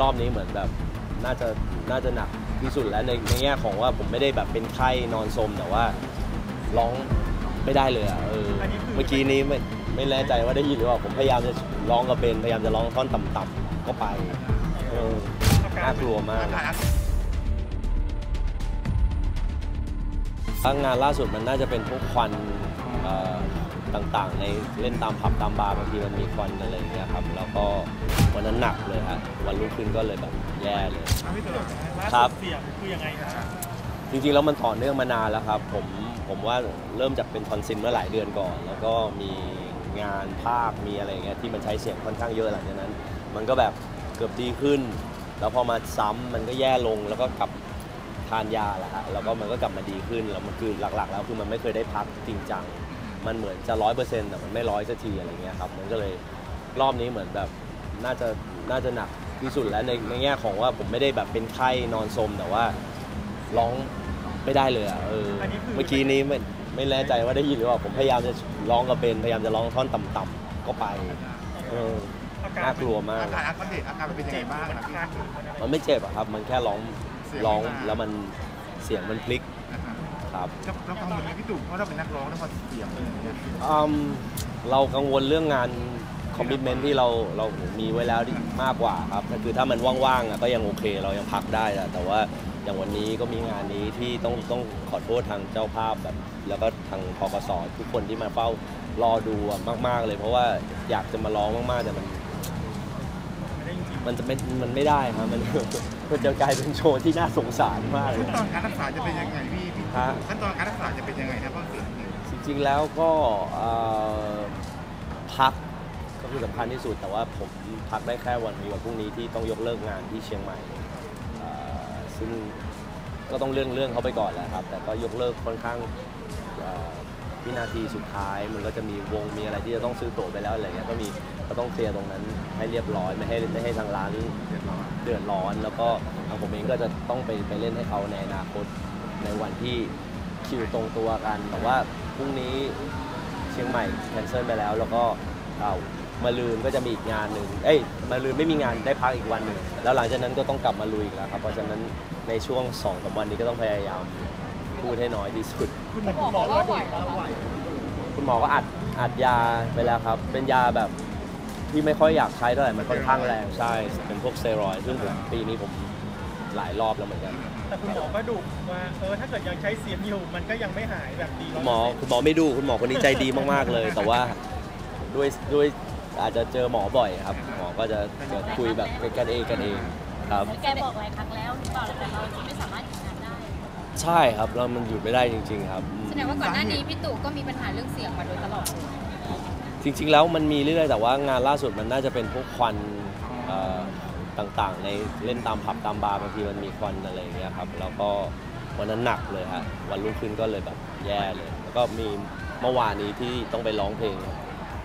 รอบนี้เหมือนแบบน่าจะน่าจะหนักที่สุดแล้วในในแง่ของว่าผมไม่ได้แบบเป็นไข้นอนสมแต่ว่าร้องไม่ได้เลยอะเออเมื่อกี้นี้ไม่ไม่แน่ใจว่าได้ยินหรือเปล่าผมพยายามจะร้องกับเบนพยายามจะร้องท่อนต่ำๆก็ไปเออน่ากลัวมากถ้างานล่าสุดมันน่าจะเป็นพวกควันเอ่อ ต่างๆ ในเล่นตามผับตามบาร์บางทีมันมีควันอะไรอย่างเงี้ยครับแล้วก็วันนั้นหนักเลยฮะวันรุ่งขึ้นก็เลยแบบแย่เลย พี่ตู่ครับ เสียงคือยังไงครับจริงๆแล้วมันต่อเนื่องมานานแล้วครับผมผมว่าเริ่มจากเป็นทอนซิลเมื่อหลายเดือนก่อน แล้วก็มีงานภาคมีอะไรอย่างเงี้ยที่มันใช้เสียงค่อนข้างเยอะหลังจากนั้น มันก็แบบเกือบดีขึ้น แล้วพอมาซ้ำมันก็แย่ลงแล้วก็กลับทานยาแหละฮะแล้วก็มันก็กลับมาดีขึ้นแล้วมันคือหลักๆ แล้วคือมันไม่เคยได้พักจริงจัง มันเหมือนจะร้อยเปอร์เซ็นต์แต่มันไม่ร้อยสักทีอะไรเงี้ยครับมันก็เลยรอบนี้เหมือนแบบน่าจะน่าจะหนักที่สุดแล้วในในแง่ของว่าผมไม่ได้แบบเป็นไข้นอนสมแต่ว่าร้องไม่ได้เลยอะเออเมื่อกี้นี้ไม่ไม่แน่ใจว่าได้ยินหรือเปล่าผมพยายามจะร้องกับเบนพยายามจะร้องท่อนต่ำๆก็ไปเอออาการน่ากลัวมาก อาการอาการเด็กอาการมันเป็นยังไงบ้างมันนะพี่คันหรือมันอะไรมันไม่เจ็บอะครับ มันแค่ร้องเสียงร้องไม่มา แล้วมันเสียงมันพลิก อ่าฮะ ครับแล้วเรากังวลไหมพี่ตู่เพราะเราเป็นนักร้องแล้วพอเสียงเป็นอย่างเงี้ยอืมเรากังวลเรื่องงานคอมมิชเมนที่เราเรามีไว้แล้วที่มากกว่าครับแต่คือถ้ามันว่างๆอะก็ยังโอเค เรายังพักได้อะแต่ว่าอย่างวันนี้ก็มีงานนี้ที่ต้องต้องขอโทษทางเจ้าภาพแบบ แล้วก็ทางพกสทุกคนที่มาเฝ้ารอดูอะมาก ๆเลย เพราะว่าอยากจะมาร้องมากๆแต่มันไม่ได้จริงมันจะไม่มันไม่ได้ครับมัน มันจะกลายเป็นโชว์ที่น่าสงสารมากเลขั้นยตอนการรักษาจะเป็นยังไงพี่พี่ฮะขั้นตอนการรักษาจะเป็นยังไงนะเพราะเสียงเนี่ยจริงๆแล้วก็เอ่อพักก็คือสำคัญที่สุดแต่ว่าผมพักได้แค่วันนี้วันพรุ่งนี้ที่ต้องยกเลิกงานที่เชียงใหม่เอ่อซึ่งก็ต้องเลื่อนเรื่องเขาไปก่อนแหละครับ แต่ก็ยกเลิกค่อนข้างเอ่อ วินาทีสุดท้ายมันก็จะมีวงมีอะไรที่จะต้องซื้อตั๋วไปแล้วอะไรเงี้ยก็มีก็ต้องเคลียร์ตรงนั้นให้เรียบร้อยไม่ให้ไม่ให้ทางร้านเดือดร้อน แล้วก็ทางผมเองก็จะต้องไปไปเล่นให้เขาในอนาคตในวันที่คิวตรงตัวกัน แต่ว่าพรุ่งนี้เชียงใหม่แคนเซิลไปแล้ว แล้วก็เอามาลืนก็จะมีอีกงานหนึ่งเอ้ยมาลืนไม่มีงานได้พักอีกวันหนึ่งแล้วหลังจากนั้นก็ต้องกลับมาลุยอีกแล้วครับ เพราะฉะนั้นในช่วง2อสวันนี้ก็ต้องพยายาม พูดให้น้อยที่สุด คุณหมอบอกว่าไหวแล้วไหวคุณหมอก็อัดอัดยาไปแล้วครับ เป็นยาแบบที่ไม่ค่อยอยากใช้เท่าไหร่มันค่อนข้างแรงใช่ เป็นพวกสเตียรอยด์ซึ่งผมปีนี้ผมหลายรอบแล้วเหมือนกัน แต่คุณหมอก็ดุว่าเออถ้าเกิดยังใช้เสียงอยู่มันก็ยังไม่หายแบบดีคุณหมอคุณหมอไม่ดูคุณหมอคนนี้ใจดีมากๆเลย แต่ว่าด้วยด้วยอาจจะเจอหมอบ่อยครับ หมอก็จะจะคุยแบบกันเองกันเองครับ แกบอกหลายครั้งแล้วหรือเปล่าแต่เราไม่สามารถหยุดงานได้ ใช่ครับแล้วมันหยุดไม่ได้จริง ๆ ครับอืมแสดงว่าก่อนหน้านี้พี่ตู่ก็มีปัญหาเรื่องเสียงมาโดยตลอด จริง ๆ แล้วมันมีเรื่อยๆแต่ว่างานล่าสุดมันน่าจะเป็นพวกควันเอ่อต่างๆ ในเล่นตามผับตามบาร์บางทีมันมีควันอะไรอย่างเงี้ยครับแล้วก็วันนั้นหนักเลยฮะวันรุ่งขึ้นก็เลยแบบแย่เลย แล้วก็มีเมื่อวานนี้ที่ต้องไปร้องเพลง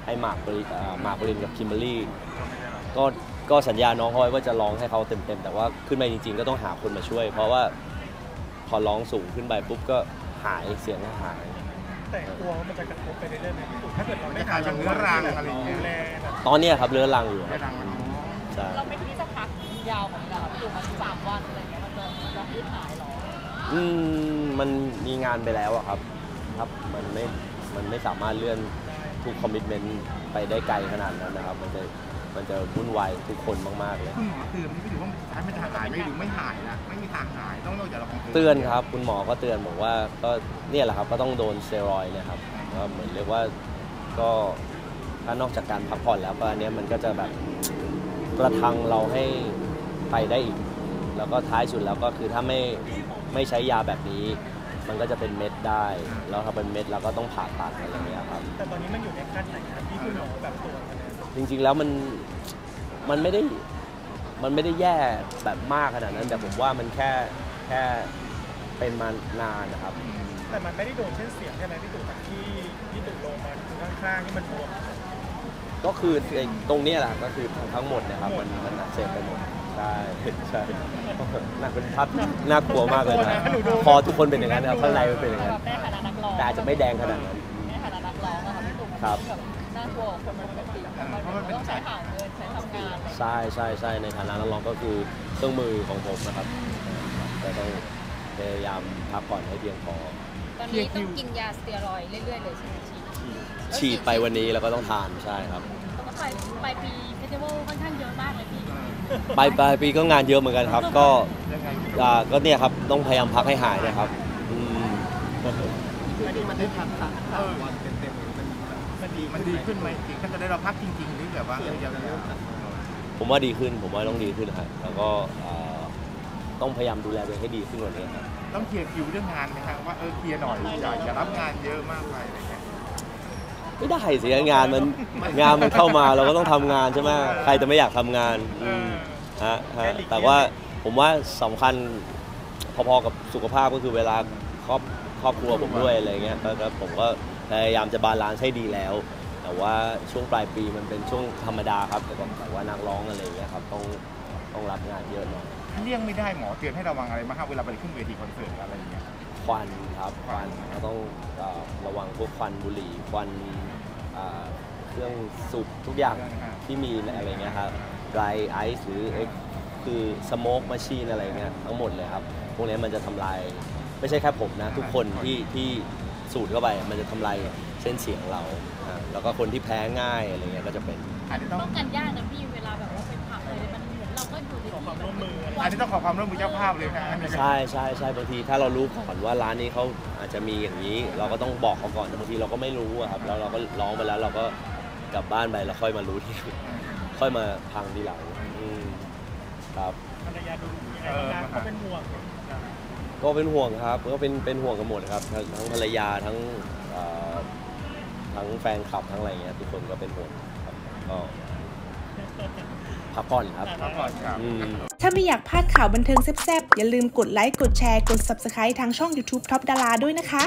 ให้หมากปริอ่าหมากปรินกับคิมเบอรรี่ก็ก็สัญญาน้องเขาไว้ว่าจะร้องให้เขาเต็มๆแต่ว่าขึ้นมาจริง ๆ ก็ต้องหาคนมาช่วย เพราะว่า พอร้องสูงขึ้นไปปุ๊บก็หายเสียงก็หาย แต่กลัวว่ามันจะกระทบไปเรื่อยๆไหมพี่ตู่ถ้าเกิดเราไม่ไม่ขาดอย่างเรื้อรังอะไรอย่างเงี้ยดูแลแบบตอนเนี้ยครับเรื้อรังอยู่คไม่รับดังมันอ๋อใช่เราไม่คิดจะพักยาวของเราพี่ตู่มาสามวันอะไรเงี้ยมันจะมันจะยืดหายหรออืมมันมีงานไปแล้วอะครับ ครับมันไม่มันไม่สามารถเลื่อนทุกคอมมิชเมนต์ไปได้ไกลขนาดนั้นนะครับ มันจะมันจะวุ่นวายทุกคนมากๆเลย คุณหมอเตือนพี่ตู่ว่าสุดท้ายมันจะหายไหมหรือไม่หายนะ ไม่มีทางหายต้องนอกจากเราคงเตือนครับ คุณหมอก็เตือนบอกว่าก็เนี่ยแหละครับก็ต้องโดนสเตียรอยด์เนะครับก็เหมือนเรียกว่าก็ถ้านอกจากการพักผ่อนแล้วก็อันเนี้ยมันก็จะแบบกระทังเราให้ไปได้อีก แล้วก็ท้ายสุดแล้วก็คือถ้าไม่ไม่ใช้ยาแบบนี้ มันก็จะเป็นเม็ดได้ แล้วถ้าเป็นเม็ดเราก็ต้องผ่าตัดอะไรอย่างเงี้ยครับ แต่ตอนนี้มันอยู่ในขั้นไหนครับที่คุณหมอแบบตรวจมาเนี่ยจริงๆแล้วมันมันไม่ได้ มันไม่ได้แย่แบบมากขนาดนั้น แต่ผมว่ามันแค่แค่เป็นมานานนะครับ แต่มันไม่ได้โดนเส้นเสียงใช่ไหมพี่ตู่จากที่ที่ตู่ลงมาคือข้างๆที่มันบวมก็คือไอ้ตรงเนี้ยแหละก็คือทั้งหมดเนะครับมันมันอักเสบไปหมดใช่ใช่น่าเป็นภาพที่น่ากลัวมากเลยนะพอทุกคนเป็นอย่างนั้นนะครับข้างในมันเป็นอย่างนั้นแบบในฐานะนักร้องแต่อาจจะไม่แดงขนาดนั้นในฐานะนักร้องอะค่ะพี่ตู่ครับแบบน่ากลัวกว่าคนปกติแบบมันต้องใช้หาเงิน ใช้ทำงานอะไรใช่ใช่ใช่ในฐานะนักร้องก็คือเครื่องมือของผมนะครับก็ต้องพยายามพักผ่อนให้เพียงพอตอนนี้ต้องกินยาสเตียรอยด์เรื่อยๆเลยใช่ไหมฉีดฉีดไปวันนี้แล้วก็ต้องทานใช่ครับปลายปลายปีเฟสติวัลค่อนข้างเยอะมากเลยพี่ปลายปลายปีก็งานเยอะเหมือนกันครับ ก็ยังไงอ่าก็เนี่ยครับต้องพยายามพักให้หายนะครับอืมมันได้พักสักสามวันเต็มๆ มันมันดีมันดีขึ้นไหมจริงถ้าจะได้เราพักจริงๆหรือแบบว่าเออยาวๆผมว่าดีขึ้นผมว่าต้องดีขึ้นครับแล้วก็อ่าต้องพยายามดูแลตัวเองให้ดีขึ้นกว่านี้ครับต้องเคลียร์คิวเรื่องงานไหมครับว่าเออเคลียร์หน่อยอย่าอย่ารับงานเยอะมากไปอะไรเงี้ยไม่ได้สิงานมันงานมันเข้ามาเราก็ต้องทำงานใช่ไหมใครจะไม่อยากทำงานอืมฮะฮะแต่ว่าผมว่าสำคัญพอๆกับสุขภาพก็คือเวลาครอบครอบครัวผมด้วยอะไรเงี้ยก็ก็ผมก็ พยายามจะ balance ให้ดีแล้ว แต่ว่าช่วงปลายปีมันเป็นช่วงธรรมดาครับแต่ว่าแต่ว่านักร้องอะไรเงี้ยครับต้องต้องรับงานเยอะหน่อยเลี่ยงไม่ได้หมอเตือนให้ระวังอะไรมากครับเวลาไปขึ้นเวทีคอนเสิร์ตอะไรอย่างเงี้ยควันครับควันก็ต้องเอ่อระวังพวกควันบุหรี่ควันอ่าเครื่องสูบทุกอย่างที่มีอะไรเงี้ยครับ dry ice หรือเอ้ยคือ smoke machine อะไรเงี้ยทั้งหมดเลยครับ พวกนี้มันจะทำลาย ไม่ใช่แค่ผมนะ ทุกคนที่ที่ สูดเข้าไปมันจะทำลายเส้นเสียงเราอะแล้วก็คนที่แพ้ง่ายอะไรเงี้ยก็จะเป็นอาจจะต้องป้องกันยากนะพี่เวลาแบบว่าเป็นผับเลยมันเหมือนเราก็อยู่ในขอความร่วมมืออะไรอาจจะต้องขอความร่วมมือเจ้าภาพเลยนะอันนี้ใช่ใช่ใช่บางทีถ้าเรารู้ก่อนว่าร้านนี้เขาอาจจะมีอย่างนี้ เราก็ต้องบอกเขาก่อนแต่บางทีเราก็ไม่รู้อะครับแล้วเราก็ร้องไปแล้วเราก็กลับบ้านไปแล้วค่อยมารู้ทีค่อยมาพังทีหลังอืมครับ ภรรยาดูยังไงบ้างนะเขาเป็นห่วง ก็เป็นห่วงครับก็เป็นเป็นห่วงกันหมดครับทั้งทั้งภรรยาทั้งเอ่อทั้งแฟนคลับทั้งอะไรเงี้ยทุกคนก็เป็นห่วงครับก็พักผ่อนครับพักผ่อนครับอืม ถ้าไม่อยากพลาดข่าวบันเทิงแซ่บๆ อย่าลืมกดไลค์ กดแชร์ กด Subscribe ทางช่อง YouTube Top Dara ด้วยนะคะ